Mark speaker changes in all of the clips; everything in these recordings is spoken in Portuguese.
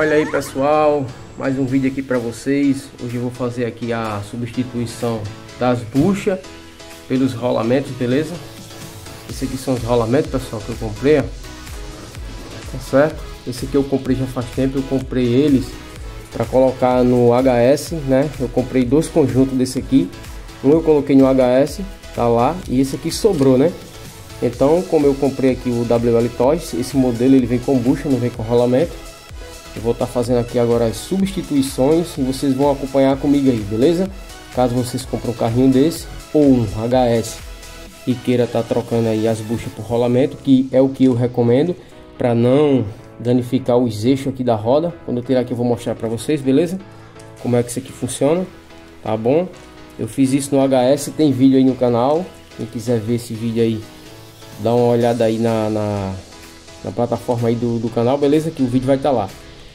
Speaker 1: Olha aí pessoal, mais um vídeo aqui para vocês. Hoje eu vou fazer aqui a substituição das buchas pelos rolamentos, beleza? Esse aqui são os rolamentos, pessoal, que eu comprei, ó. Tá certo? Esse aqui eu comprei já faz tempo, eu comprei eles para colocar no HS, né? Eu comprei dois conjuntos desse aqui. Um eu coloquei no HS, tá lá, e esse aqui sobrou, né? Então, como eu comprei aqui o WL Toys, esse modelo ele vem com bucha, não vem com rolamento. Eu vou estar tá fazendo aqui agora as substituições e vocês vão acompanhar comigo aí, beleza? Caso vocês comprem um carrinho desse ou um HS e queira estar tá trocando aí as buchas por rolamento, que é o que eu recomendo para não danificar os eixos aqui da roda. Quando eu tirar aqui eu vou mostrar para vocês, beleza? Como é que isso aqui funciona, tá bom? Eu fiz isso no HS, tem vídeo aí no canal. Quem quiser ver esse vídeo aí, dá uma olhada aí na, na, na plataforma aí do, do canal, beleza? Que o vídeo vai estar tá lá.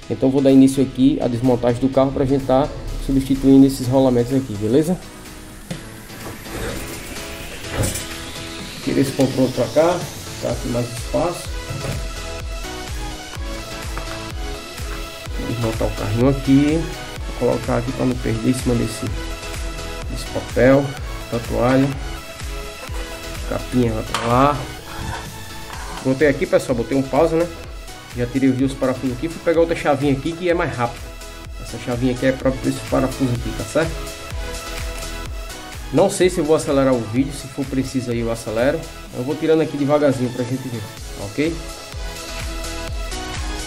Speaker 1: Então vou dar início aqui a desmontagem do carro para a gente estar tá substituindo esses rolamentos aqui, beleza? Tira esse controle para cá, tá aqui mais espaço. Desmontar o carrinho aqui, vou colocar aqui para não perder em cima desse, desse papel, da toalha. Capinha vai para lá. Botei aqui pessoal, botei um pausa né? Já tirei os parafusos aqui, fui pegar outra chavinha aqui que é mais rápido. Essa chavinha aqui é própria para esse parafuso aqui, tá certo? Não sei se eu vou acelerar o vídeo, se for preciso aí eu acelero. Eu vou tirando aqui devagarzinho pra gente ver, ok?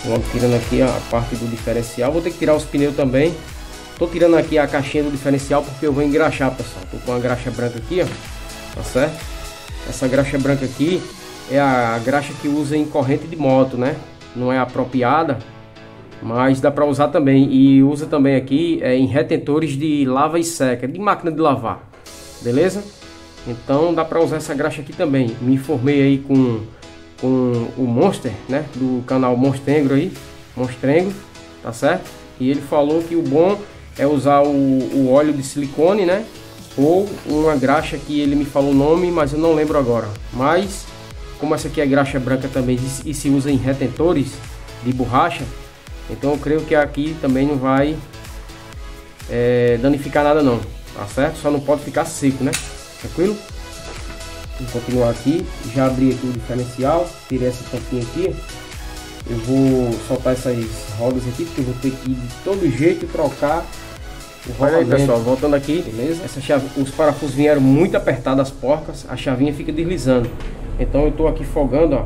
Speaker 1: Vou tirando aqui a parte do diferencial, vou ter que tirar os pneus também. Tô tirando aqui a caixinha do diferencial porque eu vou engraxar, pessoal. Tô com uma graxa branca aqui, ó, tá certo? Essa graxa branca aqui é a graxa que usa em corrente de moto, né? Não é apropriada, mas dá para usar também e usa também aqui é, em retentores de lava e seca, de máquina de lavar, beleza? Então dá para usar essa graxa aqui também. Me informei aí com, com o Monster, né, do canal Monstrengo aí, Monstrengo, tá certo? E ele falou que o bom é usar o, o óleo de silicone, né? Ou uma graxa que ele me falou o nome, mas eu não lembro agora. Mas como essa aqui é graxa branca também e se usa em retentores de borracha, então eu creio que aqui também não vai é, danificar nada não, tá certo? Só não pode ficar seco, né? Tranquilo? Vou continuar aqui, já abri aqui o diferencial, tirei essa tampinha aqui. Eu vou soltar essas rodas aqui, porque eu vou ter que de todo jeito trocar o Olha aí pessoal, voltando aqui, beleza? Essa chave, os parafusos vieram muito apertados as porcas, a chavinha fica deslizando. Então eu estou aqui folgando, ó,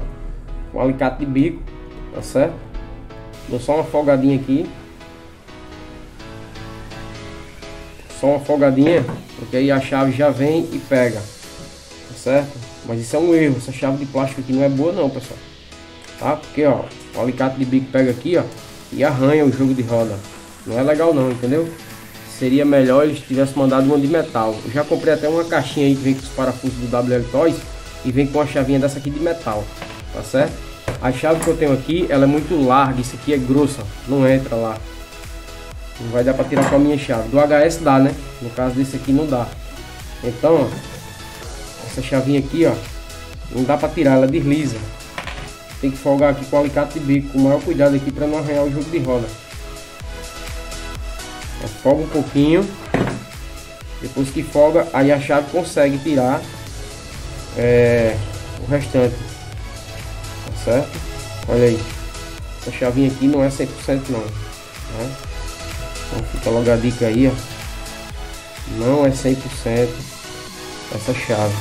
Speaker 1: com alicate de bico, tá certo? Dou só uma folgadinha aqui. Só uma folgadinha, porque aí a chave já vem e pega, tá certo? Mas isso é um erro, essa chave de plástico aqui não é boa não, pessoal. Tá? Porque, ó, o alicate de bico pega aqui, ó, e arranha o jogo de roda. Não é legal não, entendeu? Seria melhor eles tivessem mandado uma de metal. Eu já comprei até uma caixinha aí que vem com os parafusos do WL Toys e vem com a chavinha dessa aqui de metal, tá certo? A chave que eu tenho aqui, ela é muito larga, isso aqui é grossa, não entra lá. Não vai dar para tirar com a minha chave. Do HS dá, né? No caso desse aqui não dá. Então, ó, essa chavinha aqui, ó, não dá para tirar, ela desliza. Tem que folgar aqui com o alicate de bico, com o maior cuidado aqui para não arranhar o jogo de roda. Folga um pouquinho. Depois que folga, aí a chave consegue tirar é, o restante. Tá certo? Olha aí. Essa chavinha aqui não é 100% não. Né? Então fica logo a dica aí, ó. Não é 100% essa chave.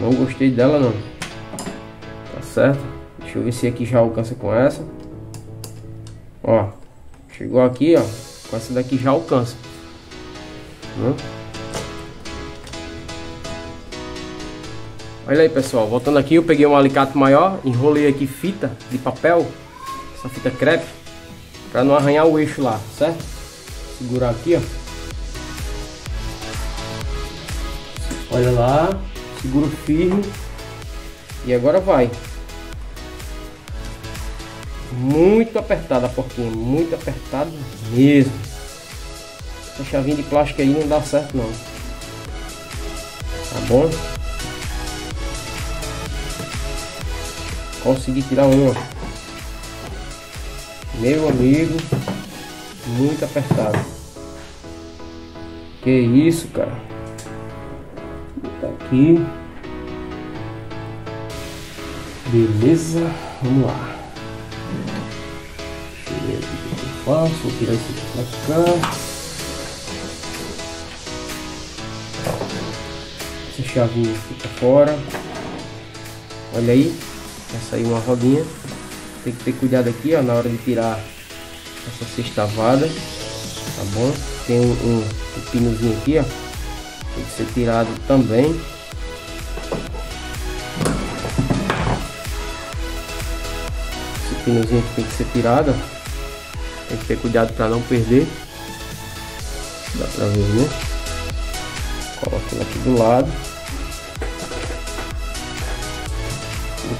Speaker 1: Não, não gostei dela não. Tá certo? Deixa eu ver se aqui já alcança com essa. Ó. Chegou aqui, ó. Com essa daqui já alcança. Né? Olha aí pessoal, voltando aqui eu peguei um alicate maior, enrolei aqui fita de papel, essa fita crepe, para não arranhar o eixo lá, certo? Segurar aqui, ó. Olha lá, seguro firme e agora vai. Muito apertada a porquinha, muito apertada mesmo. Essa chavinha de plástico aí não dá certo não. Tá bom? Consegui tirar uma. Meu amigo, muito apertado. Que isso, cara. Tá aqui. Beleza, vamos lá. Deixa eu ver aqui o que eu faço. Vou tirar isso aqui pra cá. Essa chavinha fica fora. Olha aí, vai sair uma rodinha. Tem que ter cuidado aqui, ó, na hora de tirar essa sextavada, tá bom? Tem um, um, um pinozinho aqui, ó, tem que ser tirado também. Esse pinozinho aqui tem que ser tirado, ó. tem que ter cuidado para não perder. Dá pra ver, né? Coloca aqui do lado.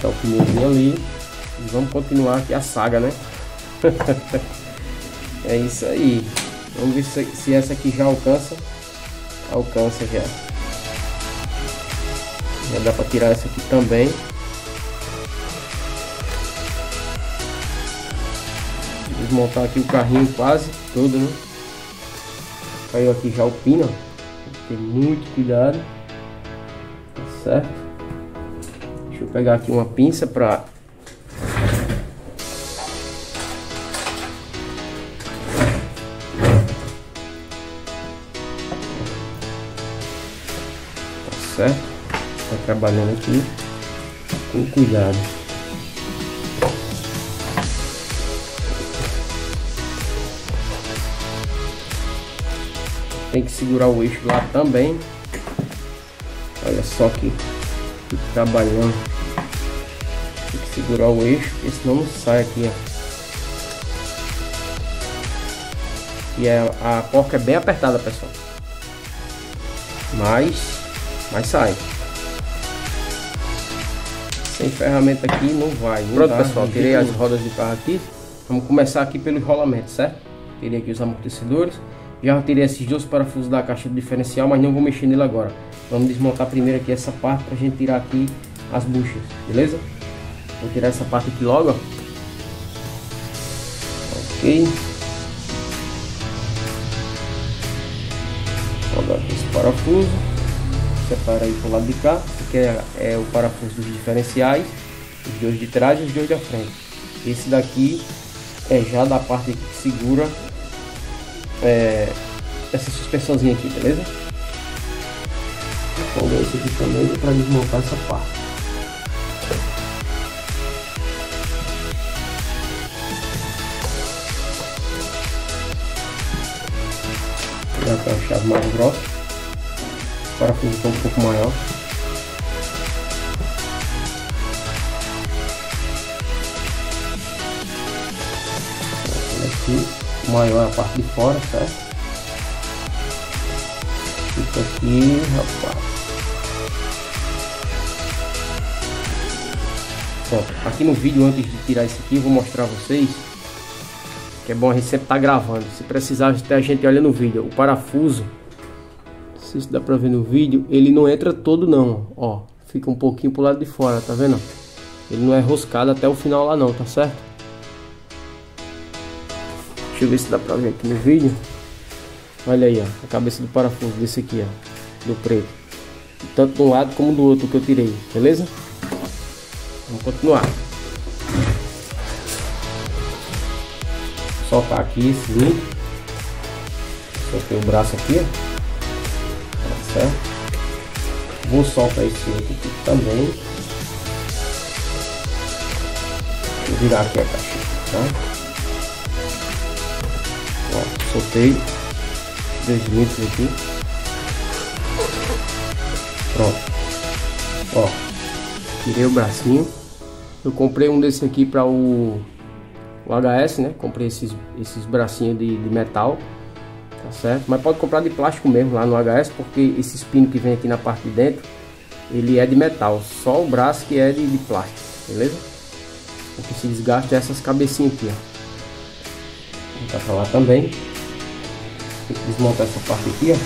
Speaker 1: Botar o pneuzinho ali. E vamos continuar aqui a saga, né? é isso aí. Vamos ver se, se essa aqui já alcança. Alcança já. Já dá para tirar essa aqui também. Desmontar aqui o carrinho quase todo, né? Caiu aqui já o pino. Tem muito cuidado. Tá certo? Pegar aqui uma pinça para certo? Tá trabalhando aqui com cuidado. Tem que segurar o eixo lá também. Olha só que trabalhando. Segurar o eixo, porque senão não sai aqui, ó. E é, a porca é bem apertada, pessoal. Mas mas sai. Sem ferramenta aqui não vai. Não Pronto, dá, pessoal, tirei as rodas do carro aqui. Vamos começar aqui pelo rolamento, certo? Tirei aqui os amortecedores. Já tirei esses dois parafusos da caixa do diferencial, mas não vou mexer nele agora. Vamos desmontar primeiro aqui essa parte para a gente tirar aqui as buchas, beleza? Vou tirar essa parte aqui logo. Ok. Colocar aqui esse parafuso separa aí pro lado de cá, que é, é o parafuso dos diferenciais, os dois de trás e os dois da frente. Esse daqui é já da parte que segura é, essa suspensãozinha aqui, beleza? Vou esse aqui também para desmontar essa parte. Já tá a chave mais grossa parafuso é um pouco maior. Aqui, o maior é a parte de fora, certo? Fica aqui, rapaz. Pronto, aqui no vídeo, antes de tirar isso aqui, eu vou mostrar a vocês que é bom a gente sempre estar tá gravando. Se precisar ter a gente olha no vídeo, o parafuso sei se dá pra ver no vídeo, ele não entra todo não, ó. Fica um pouquinho pro lado de fora, tá vendo? Ele não é roscado até o final lá não, tá certo? Deixa eu ver se dá pra ver aqui no vídeo. Olha aí, ó, a cabeça do parafuso desse aqui, ó, do preto. Tanto um lado como do outro que eu tirei, beleza? Vamos continuar. Soltar aqui esse link. Soltei o braço aqui, ó certo? Vou soltar esse outro aqui também. Vou virar aqui a caixa, tá? Ó, soltei dois litros aqui. Pronto. Ó, tirei o bracinho. Eu comprei um desse aqui para o, o HS, né? Comprei esses, esses bracinhos de, de metal tá certo? Mas pode comprar de plástico mesmo lá no HS, porque esse espinho que vem aqui na parte de dentro, ele é de metal, só o braço que é de, de plástico, beleza? O que se desgasta é essas cabecinhas aqui, ó. Vou pra lá também. Tem que desmontar essa parte aqui, ó.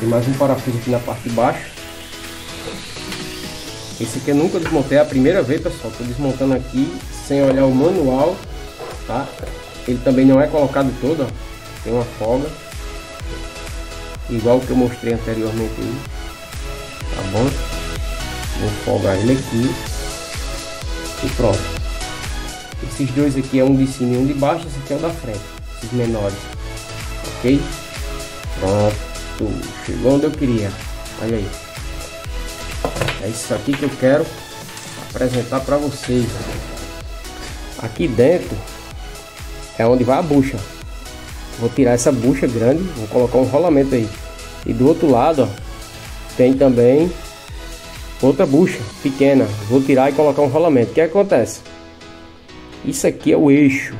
Speaker 1: Tem mais um parafuso aqui na parte de baixo. Esse aqui eu nunca desmontei, é a primeira vez, pessoal. Tô desmontando aqui sem olhar o manual, tá? Ele também não é colocado todo, ó. Tem uma folga. Igual que eu mostrei anteriormente aí. Tá bom? Vou folgar ele aqui. E pronto. Esses dois aqui é um de cima e um de baixo. Esse aqui é o da frente. Esses menores. Ok? Pronto. Chegou onde eu queria. Olha aí. É isso aqui que eu quero apresentar para vocês. Aqui dentro é onde vai a bucha. Vou tirar essa bucha grande, vou colocar um rolamento aí. E do outro lado, ó, tem também outra bucha pequena. Vou tirar e colocar um rolamento. O que acontece? Isso aqui é o eixo.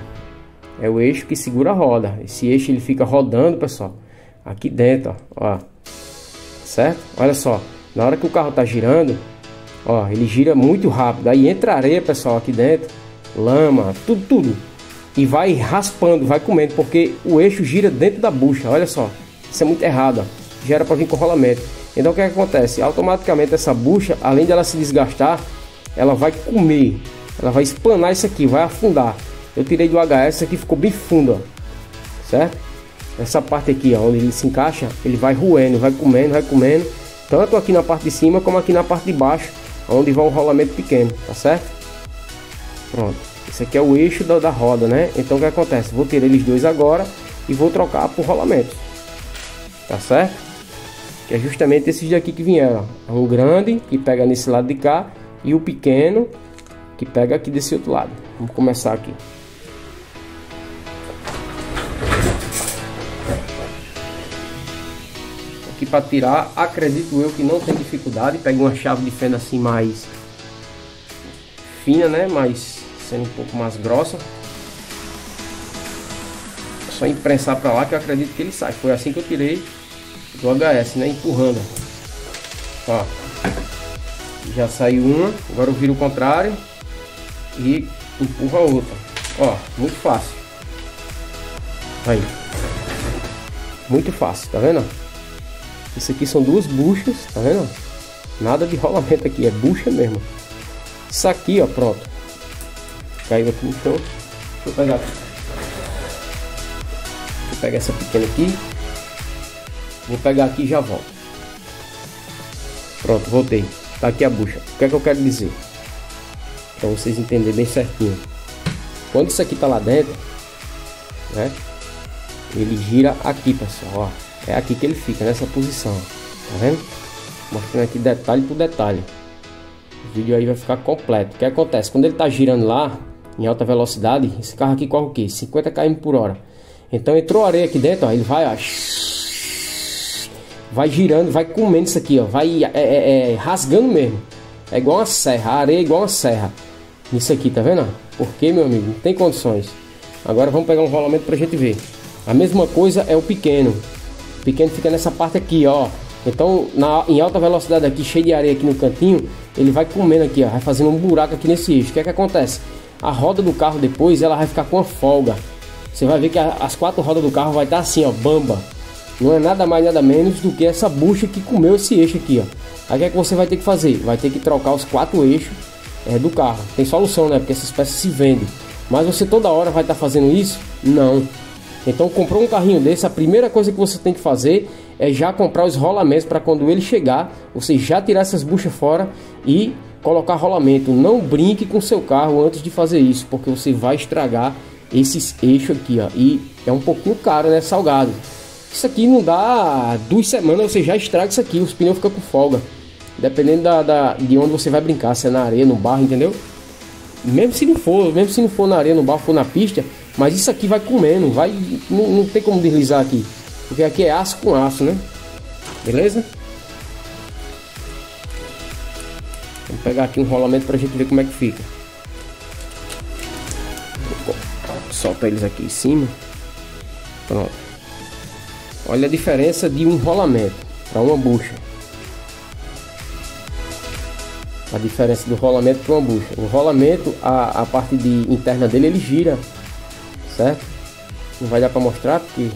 Speaker 1: É o eixo que segura a roda. Esse eixo ele fica rodando, pessoal. Aqui dentro, ó. ó. Certo? Olha só. Na hora que o carro tá girando, ó, ele gira muito rápido. Aí entra areia, pessoal, aqui dentro, lama, tudo, tudo. E vai raspando, vai comendo, porque o eixo gira dentro da bucha. Olha só, isso é muito errado, ó. Para vir com rolamento. Então o que, é que acontece? Automaticamente essa bucha, além de ela se desgastar, ela vai comer, ela vai espanar isso aqui, vai afundar. Eu tirei do HS, isso aqui ficou bem fundo, ó. certo? Essa parte aqui, ó, onde ele se encaixa, ele vai roendo, vai comendo, vai comendo tanto aqui na parte de cima como aqui na parte de baixo, onde vai um rolamento pequeno, tá certo? Pronto, esse aqui é o eixo da, da roda, né? Então o que acontece? Vou tirar eles dois agora e vou trocar por rolamento, tá certo? Que é justamente esses daqui que vieram, é um grande que pega nesse lado de cá e o pequeno que pega aqui desse outro lado. Vamos começar aqui. Aqui para tirar, acredito eu que não tem dificuldade. Pegue uma chave de fenda assim mais fina, né? Mas sendo um pouco mais grossa. Só imprensar para lá que eu acredito que ele sai. Foi assim que eu tirei do HS, né? Empurrando. Ó. Já saiu uma, agora eu viro o contrário e empurra a outra. Ó, muito fácil. Aí. Muito fácil, tá vendo? Isso aqui são duas buchas, tá vendo? Nada de rolamento aqui, é bucha mesmo. Isso aqui, ó, pronto. Caiu aqui no chão. Deixa eu pegar. Deixa eu pegar essa pequena aqui. Vou pegar aqui e já volto. Pronto, voltei. Tá aqui a bucha. O que é que eu quero dizer? Para vocês entenderem bem certinho. Quando isso aqui tá lá dentro, né? Ele gira aqui, pessoal, ó. É aqui que ele fica, nessa posição. Tá vendo? Mostrando aqui detalhe por detalhe. O vídeo aí vai ficar completo. O que acontece? Quando ele está girando lá, em alta velocidade, esse carro aqui corre o quê? 50 km por hora. Então entrou areia aqui dentro, ó, ele vai, ó, vai girando, vai comendo isso aqui, ó, vai é, é, é, rasgando mesmo. É igual uma serra, a areia é igual uma serra. Isso aqui, tá vendo? Porque, meu amigo, não tem condições. Agora vamos pegar um rolamento pra gente ver. A mesma coisa é o pequeno pequeno fica nessa parte aqui, ó. Então, na, em alta velocidade aqui, cheio de areia aqui no cantinho, ele vai comendo aqui, ó, vai fazendo um buraco aqui nesse eixo. O que é que acontece? A roda do carro depois, ela vai ficar com a folga. Você vai ver que a, as quatro rodas do carro vai estar tá assim, ó, bamba. Não é nada mais, nada menos do que essa bucha que comeu esse eixo aqui, ó. Aí o que é que você vai ter que fazer? Vai ter que trocar os quatro eixos é, do carro. Tem solução, né? Porque essas peças se vendem. Mas você toda hora vai estar tá fazendo isso? Não. Então, comprou um carrinho desse, a primeira coisa que você tem que fazer é já comprar os rolamentos para quando ele chegar, você já tirar essas buchas fora e colocar rolamento. Não brinque com seu carro antes de fazer isso, porque você vai estragar esses eixos aqui, ó. E é um pouquinho caro, né? Salgado. Isso aqui não dá duas semanas, você já estraga isso aqui, os pneus ficam com folga. Dependendo da, da, de onde você vai brincar, se é na areia, no barro, entendeu? Mesmo se não for, mesmo se não for na areia, no barro, for na pista, mas isso aqui vai comendo, vai. Não, não tem como deslizar aqui. Porque aqui é aço com aço, né? Beleza? Vamos pegar aqui um rolamento pra gente ver como é que fica. Solta eles aqui em cima. Pronto. Olha a diferença de um rolamento para uma bucha. A diferença do rolamento para uma bucha. O rolamento, a, a parte de interna dele, ele gira certo? Não vai dar para mostrar porque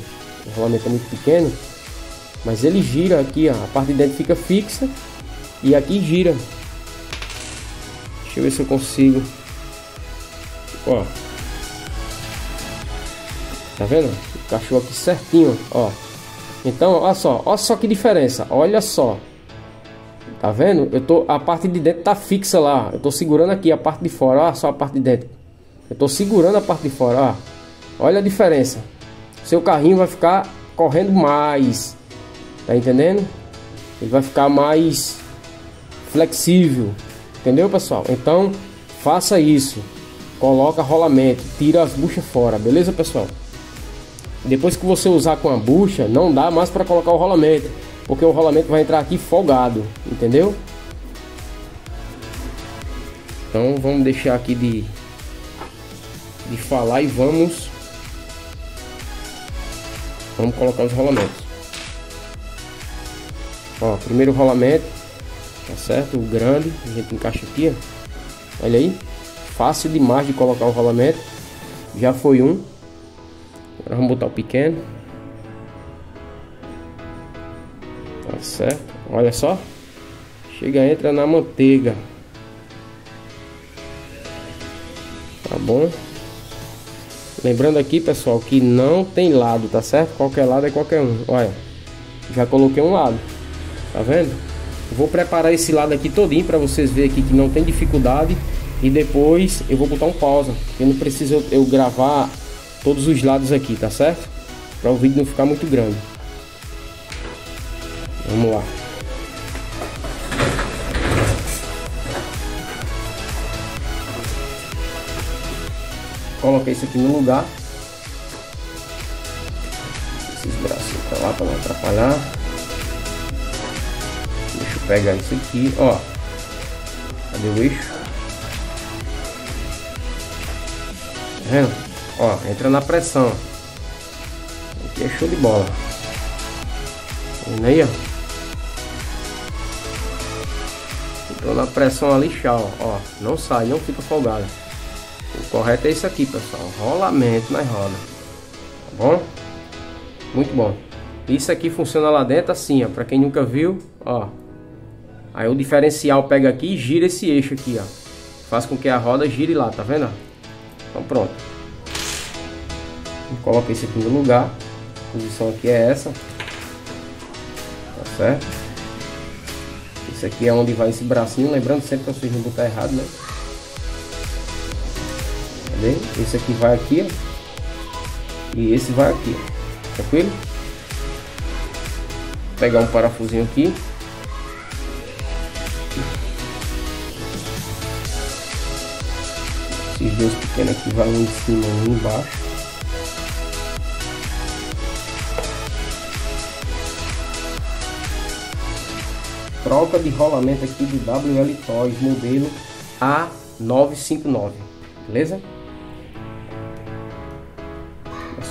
Speaker 1: o rolamento é muito pequeno, mas ele gira aqui, ó, a parte de dentro fica fixa e aqui gira. Deixa eu ver se eu consigo. Ó. Tá vendo? Encaixou aqui certinho, ó. Então, olha só, olha só que diferença. Olha só. Tá vendo? Eu tô a parte de dentro tá fixa lá. Eu tô segurando aqui a parte de fora, olha só a parte de dentro. Eu tô segurando a parte de fora, ó. Olha a diferença. Seu carrinho vai ficar correndo mais. Tá entendendo? Ele vai ficar mais flexível. Entendeu, pessoal? Então, faça isso. Coloca rolamento, tira as buchas fora, beleza, pessoal? Depois que você usar com a bucha, não dá mais para colocar o rolamento, porque o rolamento vai entrar aqui folgado, entendeu? Então, vamos deixar aqui de de falar e vamos vamos colocar os rolamentos. Ó, primeiro rolamento Tá certo? O grande, a gente encaixa aqui, ó. Olha aí. Fácil demais de colocar o rolamento. Já foi um. Agora vamos botar o pequeno. Tá certo? Olha só. Chega, entra na manteiga. Tá bom? Lembrando aqui, pessoal, que não tem lado, tá certo? Qualquer lado é qualquer um. Olha, já coloquei um lado. Tá vendo? vou preparar esse lado aqui todinho para vocês verem aqui que não tem dificuldade e depois eu vou botar um pausa, porque não precisa eu, eu gravar todos os lados aqui, tá certo? Para o vídeo não ficar muito grande. Vamos lá. Coloquei isso aqui no lugar. Esses braços para lá para não atrapalhar pegar isso aqui, ó. Cadê o eixo? Tá vendo? Ó, entra na pressão. Aqui é show de bola. Tá aí, ó? Entrou na pressão ali, tchau, ó. Não sai, não fica folgado. Correto é isso aqui, pessoal. Rolamento na roda. Tá bom? Muito bom. Isso aqui funciona lá dentro assim, ó. Pra quem nunca viu, ó. Aí o diferencial pega aqui e gira esse eixo aqui, ó. Faz com que a roda gire lá, tá vendo? Então pronto. Coloca esse aqui no lugar. A posição aqui é essa. Tá certo? Esse aqui é onde vai esse bracinho. Lembrando sempre que vocês não botar errado, né? Esse aqui vai aqui, ó. E esse vai aqui. Tranquilo? Vou pegar um parafusinho aqui. Esses dois pequenos aqui vai um em cima e um embaixo. Troca de rolamento aqui do WL Toys modelo A959, beleza?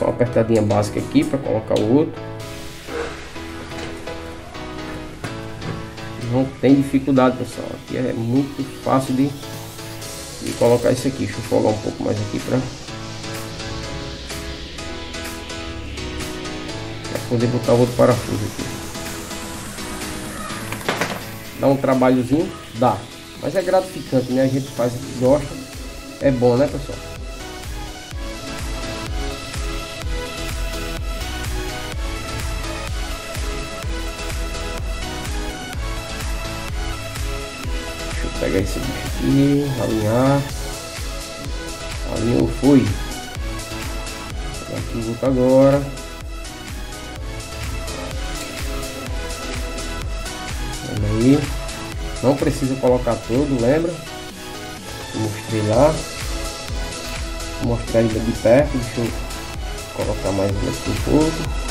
Speaker 1: Só uma apertadinha básica aqui para colocar o outro. Não tem dificuldade pessoal, aqui é muito fácil de e colocar isso aqui. Deixa eu folgar um pouco mais aqui para poder botar outro parafuso aqui. Dá um trabalhozinho? Dá. Mas é gratificante, né? A gente faz gosta. É bom, né, pessoal? Aqui, alinhar. Alinhou, fui. Aqui outro agora. Olha aí. Não precisa colocar todo, lembra? mostrei lá. Vou mostrar ele de perto. Deixa eu colocar mais aqui um pouco.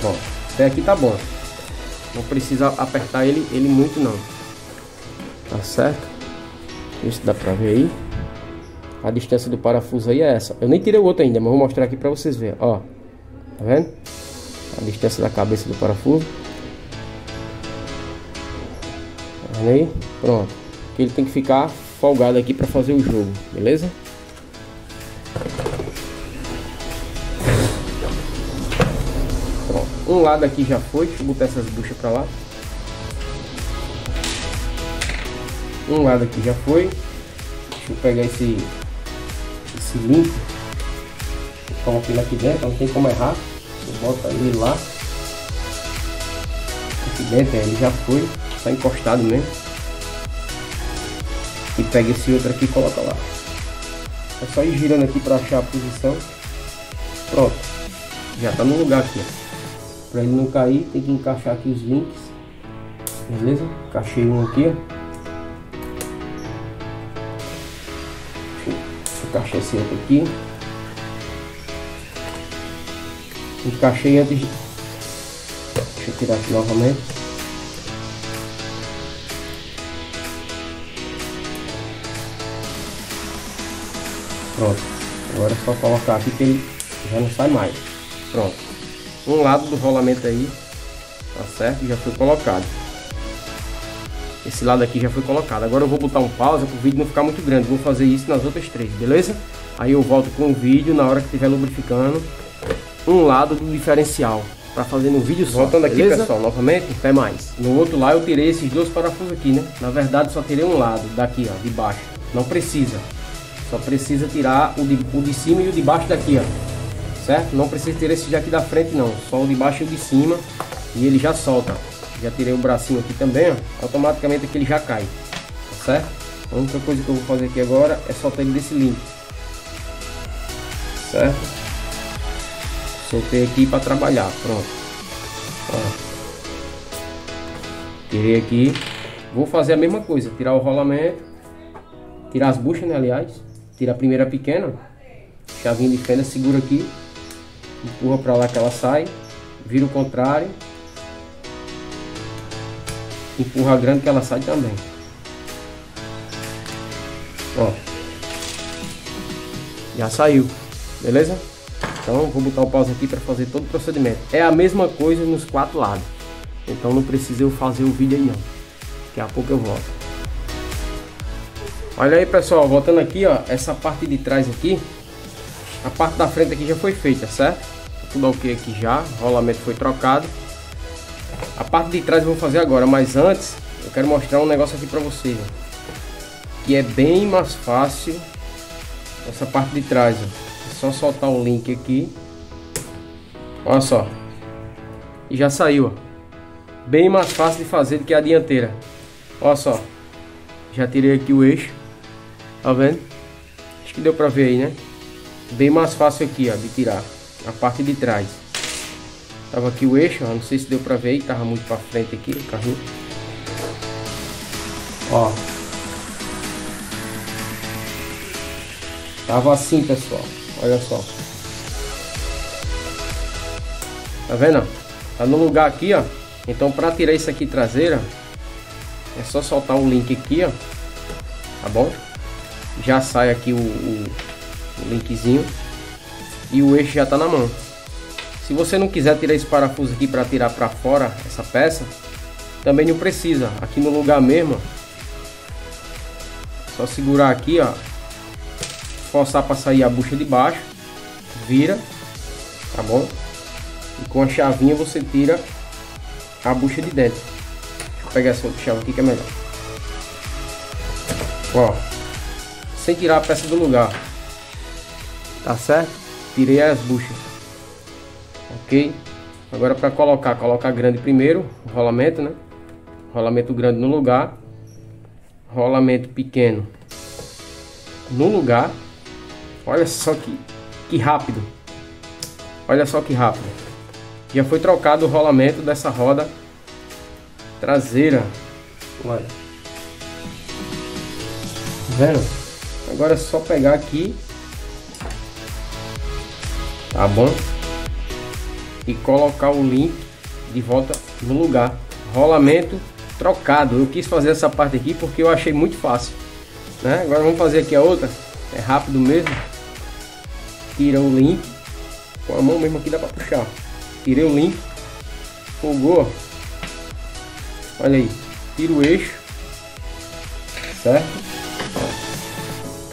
Speaker 1: Pronto. Até aqui tá bom. Não precisa apertar ele, ele muito não. Tá certo? Isso dá pra ver aí. A distância do parafuso aí é essa. Eu nem tirei o outro ainda, mas vou mostrar aqui pra vocês verem. Ó. Tá vendo? A distância da cabeça do parafuso. Tá vendo aí? Pronto. Ele tem que ficar folgado aqui pra fazer o jogo. Beleza? Um lado aqui já foi, deixa eu botar essas buchas pra lá. Um lado aqui já foi. Deixa eu pegar esse, esse limpo. Coloquei ele aqui dentro, não tem como errar. Eu boto ele lá. Aqui dentro ele já foi, está encostado mesmo. E pega esse outro aqui e coloca lá. É só ir girando aqui para achar a posição. Pronto. Já está no lugar aqui. Para ele não cair, tem que encaixar aqui os links. Beleza? Encaixei um aqui, ó. Encaixei esse outro aqui. Encaixei antes de... Deixa eu tirar aqui novamente. Pronto. Agora é só colocar aqui que ele já não sai mais. Pronto. Um lado do rolamento aí, tá certo? Já foi colocado. Esse lado aqui já foi colocado. Agora eu vou botar um pausa para o vídeo não ficar muito grande. Vou fazer isso nas outras três, beleza? Aí eu volto com o vídeo na hora que estiver lubrificando um lado do diferencial para fazer no vídeo só. Voltando aqui, beleza? pessoal, novamente, até mais. No outro lado eu tirei esses dois parafusos aqui, né? Na verdade só tirei um lado daqui, ó, de baixo. Não precisa. Só precisa tirar o de, o de cima e o de baixo daqui, ó. Certo? Não precisa tirar esse daqui da frente, não. Só o de baixo e o de cima. E ele já solta. Já tirei o bracinho aqui também, ó. Automaticamente aqui ele já cai. Certo? A única coisa que eu vou fazer aqui agora é soltar ele desse limpo. Certo? Soltei aqui para trabalhar. Pronto. Ó. Tirei aqui. Vou fazer a mesma coisa. Tirar o rolamento. Tirar as buchas, né, aliás. Tira a primeira pequena, chavinha de fenda, segura aqui, empurra para lá que ela sai, vira o contrário, empurra a grande que ela sai também. Ó, já saiu, beleza? Então vou botar o pause aqui para fazer todo o procedimento. É a mesma coisa nos quatro lados. Então não precisa eu fazer o vídeo aí não. Daqui a pouco eu volto. Olha aí pessoal, voltando aqui ó, essa parte de trás aqui, a parte da frente aqui já foi feita, certo? Tudo ok aqui já, o rolamento foi trocado. A parte de trás eu vou fazer agora, mas antes eu quero mostrar um negócio aqui pra vocês, que é bem mais fácil essa parte de trás, ó. É só soltar o link aqui, olha só, e já saiu, ó. Bem mais fácil de fazer do que a dianteira, olha só, já tirei aqui o eixo Tá vendo? Acho que deu pra ver aí, né? Bem mais fácil aqui, ó, de tirar. A parte de trás. Tava aqui o eixo, ó, não sei se deu pra ver aí, tava muito pra frente aqui o carrinho. Ó. Tava assim, pessoal. Olha só. Tá vendo? Tá no lugar aqui, ó. Então para tirar isso aqui traseira, é só soltar o link aqui, ó. Tá bom? já sai aqui o, o, o linkzinho e o eixo já está na mão. Se você não quiser tirar esse parafuso aqui para tirar para fora essa peça, também não precisa. Aqui no lugar mesmo, só segurar aqui, ó, forçar para sair a bucha de baixo, vira, tá bom? E com a chavinha você tira a bucha de dentro. Deixa eu pegar essa outra chave aqui que é melhor. Ó, sem tirar a peça do lugar. Tá certo? Tirei as buchas. Ok? Agora para colocar, colocar grande primeiro, rolamento, né? Rolamento grande no lugar. Rolamento pequeno no lugar. Olha só que, que rápido. Olha só que rápido. Já foi trocado o rolamento dessa roda traseira. Olha. Tá vendo? Agora é só pegar aqui. Tá bom? E colocar o link de volta no lugar. Rolamento trocado. Eu quis fazer essa parte aqui porque eu achei muito fácil. Né? Agora vamos fazer aqui a outra. É rápido mesmo. Tira o link. Com a mão mesmo aqui dá para puxar. Tirei o link. Fogou. Olha aí. Tira o eixo. Certo?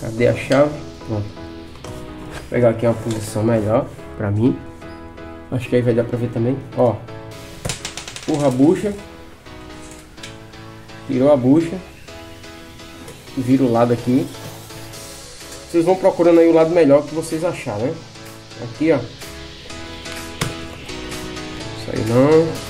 Speaker 1: Cadê a chave? Pronto. Vou pegar aqui uma posição melhor pra mim. Acho que aí vai dar pra ver também. Ó. Empurra a bucha. Tirou a bucha. vira o lado aqui. Vocês vão procurando aí o lado melhor que vocês acharem, né? Aqui, ó. Isso aí não.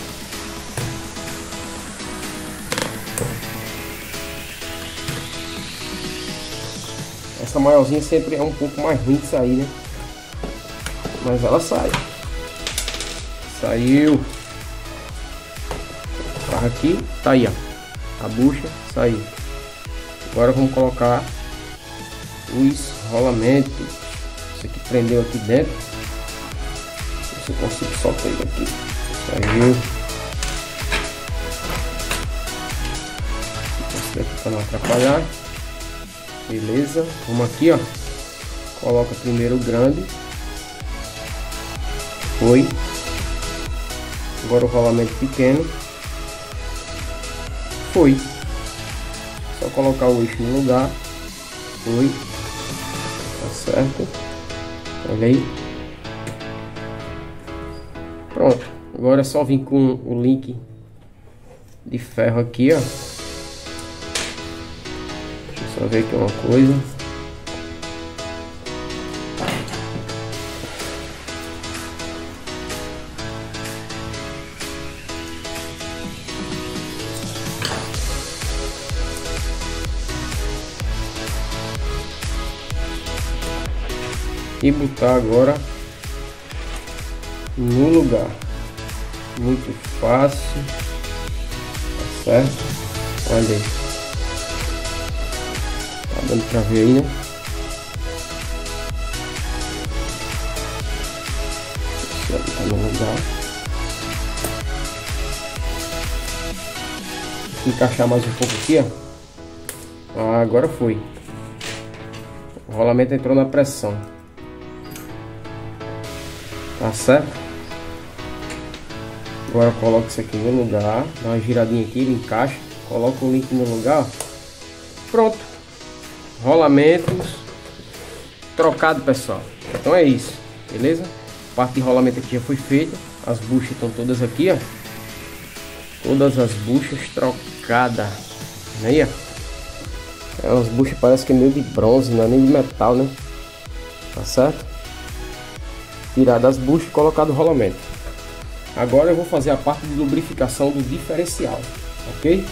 Speaker 1: Essa maiorzinha sempre é um pouco mais ruim de sair, né? Mas ela sai. Saiu. Barra aqui, tá aí, ó. A bucha saiu. Agora vamos colocar os rolamentos. Isso aqui prendeu aqui dentro. Se eu consigo soltar ele aqui. Saiu. Esse daqui para não atrapalhar. Beleza. Vamos aqui, ó. Coloca primeiro o grande. Foi. Agora o rolamento pequeno. Foi. Só colocar o eixo no lugar. Foi. Tá certo. Olha aí. Pronto. Agora é só vir com o link de ferro aqui, ó. Só ver aqui uma coisa. e botar agora no lugar. Muito fácil. Tá certo? Olha aí. Tá dando pra ver aí, né? Deixa eu no lugar. Encaixar mais um pouco aqui, ó. Ah, agora foi. O rolamento entrou na pressão. Tá certo? Agora coloca isso aqui no lugar, dá uma giradinha aqui, ele encaixa, coloca o link no lugar, pronto. Rolamentos trocado, pessoal. Então é isso, beleza? Parte de rolamento aqui já foi feita, as buchas estão todas aqui, ó. Todas as buchas trocadas. Aí, ó. É, as buchas parece que é meio de bronze, não é nem de metal, né? Tá certo? tirado as buchas e colocado o rolamento. Agora eu vou fazer a parte de lubrificação do diferencial, ok?